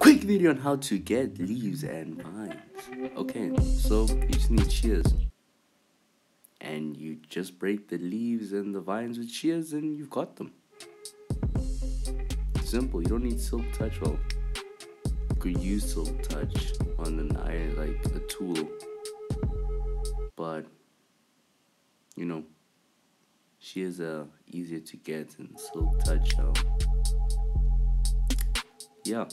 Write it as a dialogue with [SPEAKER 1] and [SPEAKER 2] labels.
[SPEAKER 1] quick video on how to get leaves and vines. Okay, so you just need shears. And you just break the leaves and the vines with shears and you've got them. Simple, you don't need silk touch. Well, you could use silk touch on an iron, like a tool. But, you know, shears are easier to get and silk touch. Um, yeah